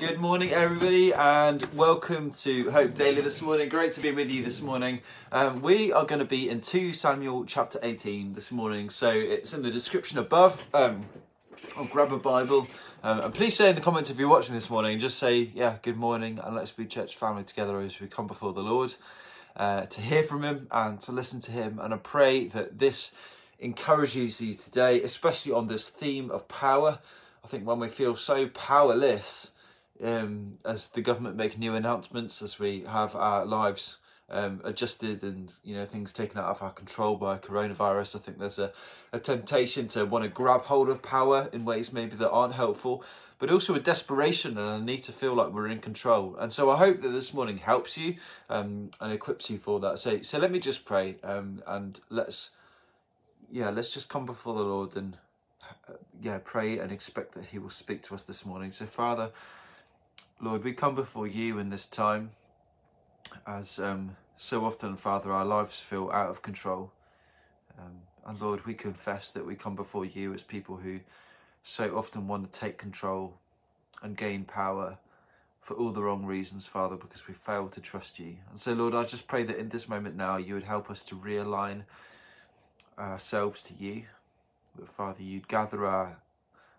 Good morning, everybody, and welcome to Hope Daily this morning. Great to be with you this morning. Um, we are going to be in 2 Samuel chapter 18 this morning, so it's in the description above. Um, I'll grab a Bible. Um, and please say in the comments if you're watching this morning, just say, yeah, good morning, and let's be church family together as we come before the Lord uh, to hear from Him and to listen to Him. And I pray that this encourages you today, especially on this theme of power. I think when we feel so powerless, um, as the government make new announcements, as we have our lives um, adjusted and you know things taken out of our control by coronavirus, I think there's a, a temptation to want to grab hold of power in ways maybe that aren't helpful, but also a desperation and a need to feel like we're in control. And so I hope that this morning helps you um, and equips you for that. So so let me just pray um, and let's yeah let's just come before the Lord and uh, yeah pray and expect that He will speak to us this morning. So Father. Lord, we come before you in this time as um, so often, Father, our lives feel out of control. Um, and Lord, we confess that we come before you as people who so often want to take control and gain power for all the wrong reasons, Father, because we fail to trust you. And so, Lord, I just pray that in this moment now you would help us to realign ourselves to you. That, Father, you'd gather our,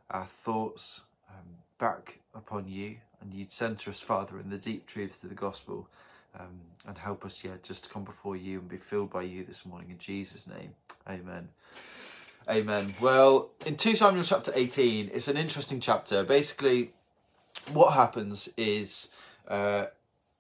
our thoughts um, back upon you and you'd center us, Father, in the deep truths of the gospel um, and help us, yeah, just to come before you and be filled by you this morning. In Jesus' name, amen. Amen. Well, in 2 Samuel chapter 18, it's an interesting chapter. Basically, what happens is. Uh,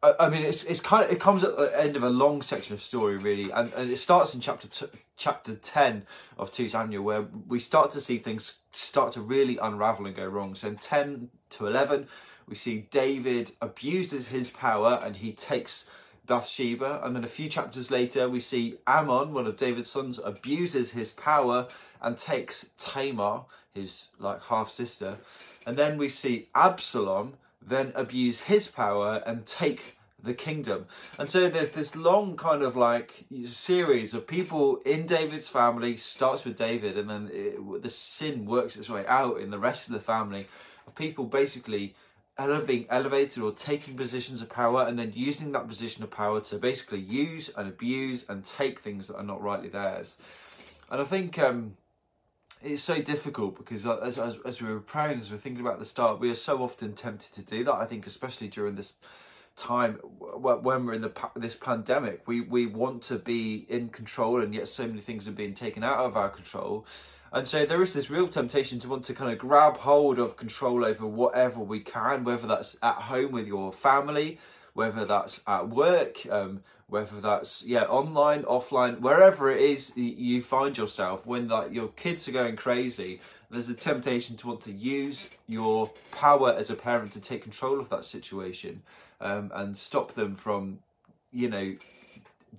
I, mean, it's it's kind of it comes at the end of a long section of story, really, and, and it starts in chapter chapter ten of two Samuel, where we start to see things start to really unravel and go wrong. So in ten to eleven, we see David abuses his power and he takes Bathsheba, and then a few chapters later, we see Amnon, one of David's sons, abuses his power and takes Tamar, his like half sister, and then we see Absalom then abuse his power and take the kingdom. And so there's this long kind of like series of people in David's family, starts with David, and then it, the sin works its way out in the rest of the family of people basically elevating, elevated or taking positions of power and then using that position of power to basically use and abuse and take things that are not rightly theirs. And I think um, it's so difficult because as, as, as we were praying, as we are thinking about the start, we are so often tempted to do that. I think especially during this time when we're in the this pandemic, we we want to be in control, and yet so many things are being taken out of our control. And so there is this real temptation to want to kind of grab hold of control over whatever we can, whether that's at home with your family, whether that's at work, um, whether that's yeah online, offline, wherever it is you find yourself when like your kids are going crazy. There's a temptation to want to use your power as a parent to take control of that situation um, and stop them from, you know,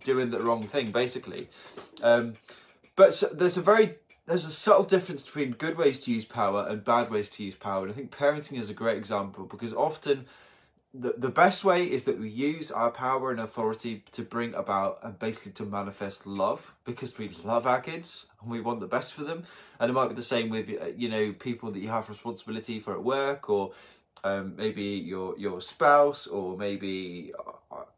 doing the wrong thing, basically. Um, but so there's a very there's a subtle difference between good ways to use power and bad ways to use power. And I think parenting is a great example because often the, the best way is that we use our power and authority to bring about and basically to manifest love because we love our kids and we want the best for them. And it might be the same with, uh, you know, people that you have responsibility for at work or um, maybe your your spouse or maybe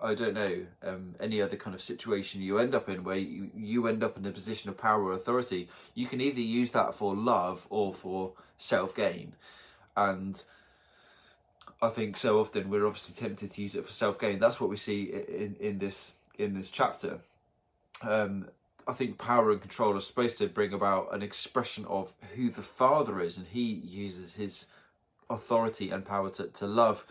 I don't know um, any other kind of situation you end up in where you, you end up in a position of power or authority you can either use that for love or for self-gain and I think so often we're obviously tempted to use it for self-gain that's what we see in in this in this chapter um, I think power and control are supposed to bring about an expression of who the father is and he uses his authority and power to, to love,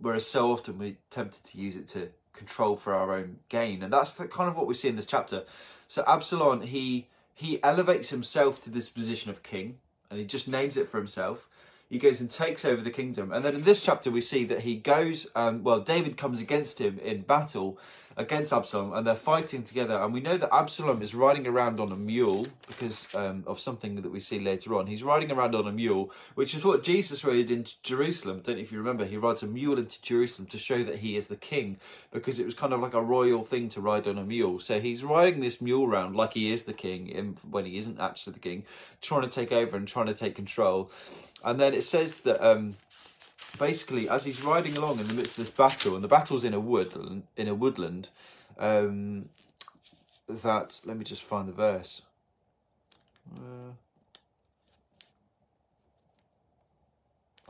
whereas so often we're tempted to use it to control for our own gain. And that's the, kind of what we see in this chapter. So Absalom, he he elevates himself to this position of king, and he just names it for himself he goes and takes over the kingdom. And then in this chapter, we see that he goes, um, well, David comes against him in battle against Absalom, and they're fighting together. And we know that Absalom is riding around on a mule because um, of something that we see later on. He's riding around on a mule, which is what Jesus rode into Jerusalem. Don't know if you remember, he rides a mule into Jerusalem to show that he is the king because it was kind of like a royal thing to ride on a mule. So he's riding this mule around like he is the king when he isn't actually the king, trying to take over and trying to take control. And then it says that um, basically, as he's riding along in the midst of this battle, and the battle's in a wood, in a woodland, um, that let me just find the verse. Uh,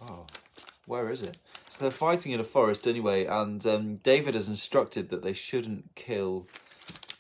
oh, where is it? So they're fighting in a forest anyway, and um, David has instructed that they shouldn't kill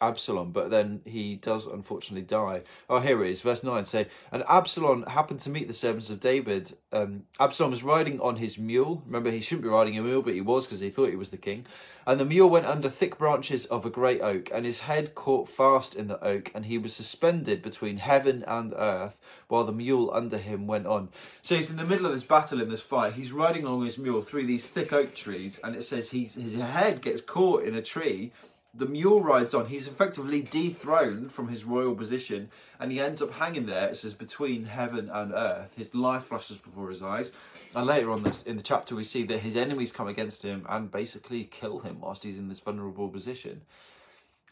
Absalom, but then he does unfortunately die. Oh, here it is, verse 9. Say, and Absalom happened to meet the servants of David. Um, Absalom was riding on his mule. Remember, he shouldn't be riding a mule, but he was because he thought he was the king. And the mule went under thick branches of a great oak, and his head caught fast in the oak, and he was suspended between heaven and earth, while the mule under him went on. So he's in the middle of this battle, in this fight. He's riding along his mule through these thick oak trees, and it says he's, his head gets caught in a tree the mule rides on. He's effectively dethroned from his royal position and he ends up hanging there, it says, between heaven and earth. His life flashes before his eyes. And later on this in the chapter, we see that his enemies come against him and basically kill him whilst he's in this vulnerable position.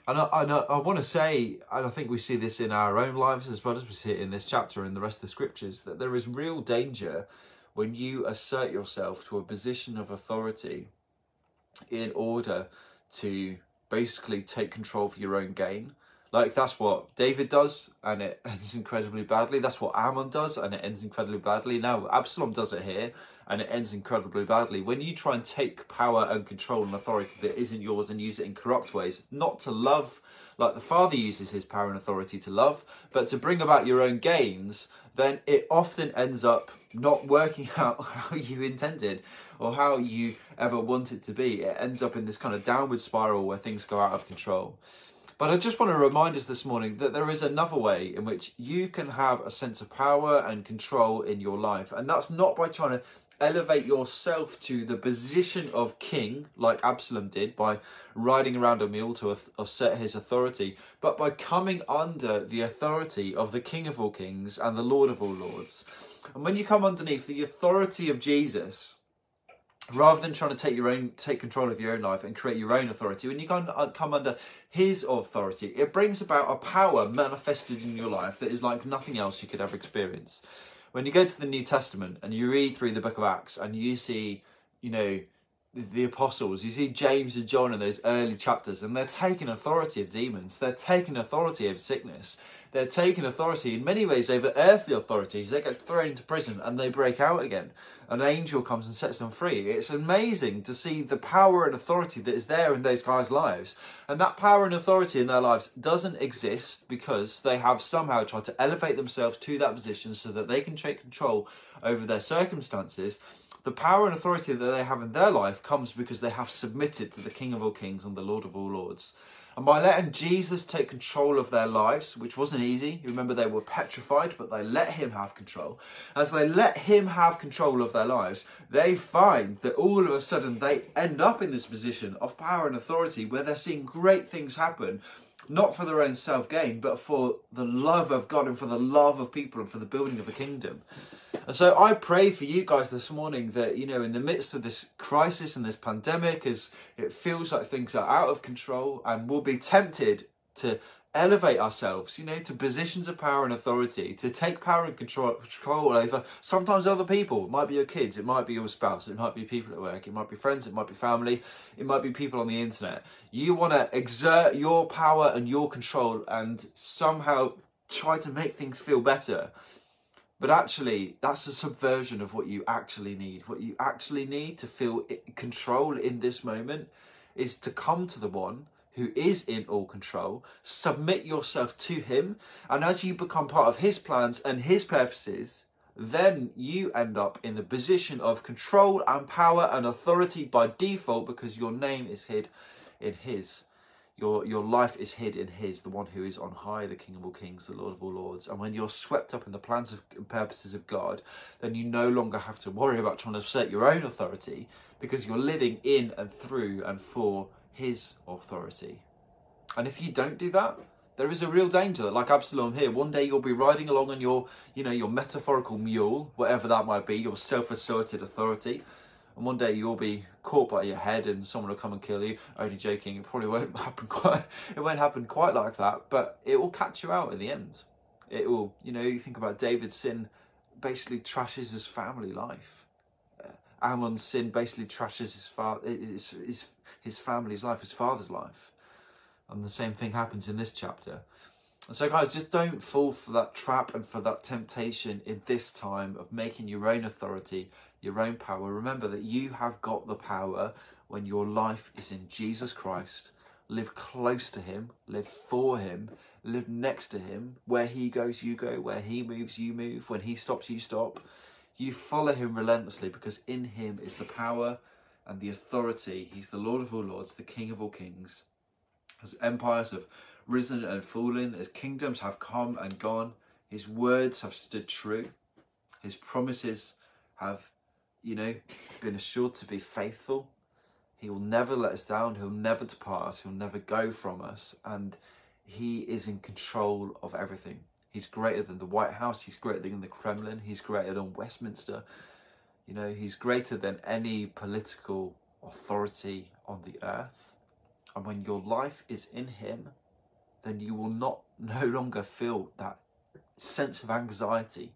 And I, I, I want to say, and I think we see this in our own lives as well as we see it in this chapter and the rest of the scriptures, that there is real danger when you assert yourself to a position of authority in order to basically take control for your own gain. Like that's what David does, and it ends incredibly badly. That's what Amnon does, and it ends incredibly badly. Now Absalom does it here, and it ends incredibly badly. When you try and take power and control and authority that isn't yours and use it in corrupt ways, not to love like the Father uses his power and authority to love, but to bring about your own gains, then it often ends up not working out how you intended or how you ever want it to be. It ends up in this kind of downward spiral where things go out of control. But I just want to remind us this morning that there is another way in which you can have a sense of power and control in your life. And that's not by trying to elevate yourself to the position of king, like Absalom did, by riding around a mule to assert his authority, but by coming under the authority of the King of all kings and the Lord of all lords. And when you come underneath the authority of Jesus, rather than trying to take your own take control of your own life and create your own authority when you uh, come under his authority it brings about a power manifested in your life that is like nothing else you could ever experience. When you go to the New Testament and you read through the book of Acts and you see, you know, the apostles, you see James and John in those early chapters, and they're taking authority of demons, they're taking authority of sickness, they're taking authority in many ways over earthly authorities. They get thrown into prison and they break out again. An angel comes and sets them free. It's amazing to see the power and authority that is there in those guys' lives. And that power and authority in their lives doesn't exist because they have somehow tried to elevate themselves to that position so that they can take control over their circumstances the power and authority that they have in their life comes because they have submitted to the King of all kings and the Lord of all lords. And by letting Jesus take control of their lives, which wasn't easy, you remember they were petrified, but they let him have control. As they let him have control of their lives, they find that all of a sudden they end up in this position of power and authority where they're seeing great things happen not for their own self gain, but for the love of God and for the love of people and for the building of a kingdom. And so I pray for you guys this morning that, you know, in the midst of this crisis and this pandemic, as it feels like things are out of control and we'll be tempted to elevate ourselves, you know, to positions of power and authority, to take power and control, control over sometimes other people. It might be your kids, it might be your spouse, it might be people at work, it might be friends, it might be family, it might be people on the internet. You want to exert your power and your control and somehow try to make things feel better. But actually, that's a subversion of what you actually need. What you actually need to feel control in this moment is to come to the one who is in all control, submit yourself to him, and as you become part of his plans and his purposes, then you end up in the position of control and power and authority by default because your name is hid in his. Your, your life is hid in his, the one who is on high, the King of all kings, the Lord of all lords. And when you're swept up in the plans of, and purposes of God, then you no longer have to worry about trying to assert your own authority because you're living in and through and for his authority. And if you don't do that, there is a real danger like Absalom here, one day you'll be riding along on your, you know, your metaphorical mule, whatever that might be, your self-asserted authority, and one day you'll be caught by your head and someone will come and kill you. Only joking, it probably won't happen quite. It won't happen quite like that, but it will catch you out in the end. It will, you know, you think about David's sin, basically trashes his family life uh, Amnon's sin basically trashes his, fa- his, his, his family's life, his father's life. And the same thing happens in this chapter. So, guys, just don't fall for that trap and for that temptation in this time of making your own authority, your own power. Remember that you have got the power when your life is in Jesus Christ. Live close to Him, live for Him, live next to Him. Where He goes, you go. Where He moves, you move. When He stops, you stop. You follow Him relentlessly because in Him is the power and the authority. He's the Lord of all lords, the King of all kings. As empires have risen and fallen, as kingdoms have come and gone, his words have stood true. His promises have, you know, been assured to be faithful. He will never let us down. He'll never depart us. He'll never go from us. And he is in control of everything. He's greater than the White House. He's greater than the Kremlin. He's greater than Westminster. You know, he's greater than any political authority on the earth. And when your life is in him, then you will not no longer feel that sense of anxiety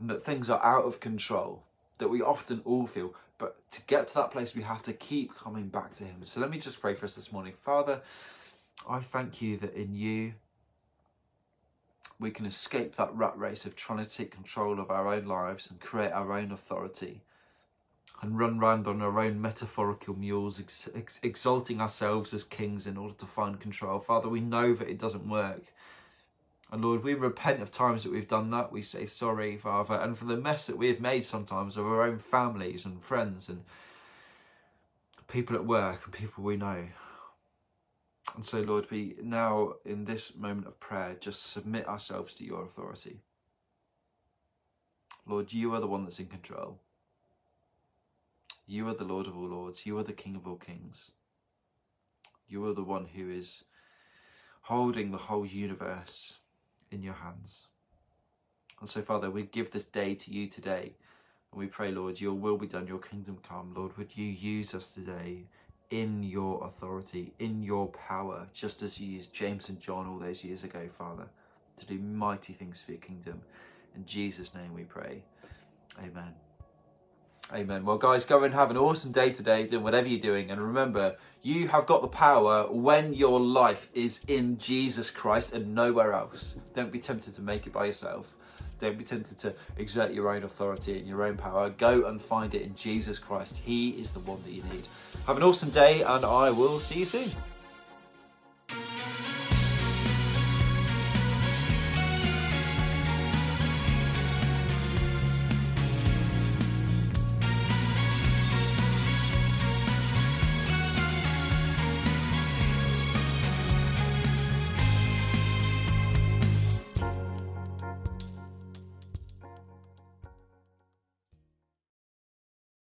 and that things are out of control that we often all feel. But to get to that place, we have to keep coming back to Him. So let me just pray for us this morning. Father, I thank you that in you we can escape that rat race of trying to take control of our own lives and create our own authority and run round on our own metaphorical mules, ex- ex- exalting ourselves as kings in order to find control. Father, we know that it doesn't work. And Lord, we repent of times that we've done that. We say sorry, Father, and for the mess that we have made sometimes of our own families and friends and people at work and people we know. And so, Lord, we now, in this moment of prayer, just submit ourselves to your authority. Lord, you are the one that's in control. You are the Lord of all lords. You are the King of all kings. You are the one who is holding the whole universe in your hands. And so, Father, we give this day to you today. And we pray, Lord, your will be done, your kingdom come. Lord, would you use us today in your authority, in your power, just as you used James and John all those years ago, Father, to do mighty things for your kingdom. In Jesus' name we pray. Amen. Amen. Well, guys, go and have an awesome day today, doing whatever you're doing. And remember, you have got the power when your life is in Jesus Christ and nowhere else. Don't be tempted to make it by yourself. Don't be tempted to exert your own authority and your own power. Go and find it in Jesus Christ. He is the one that you need. Have an awesome day, and I will see you soon.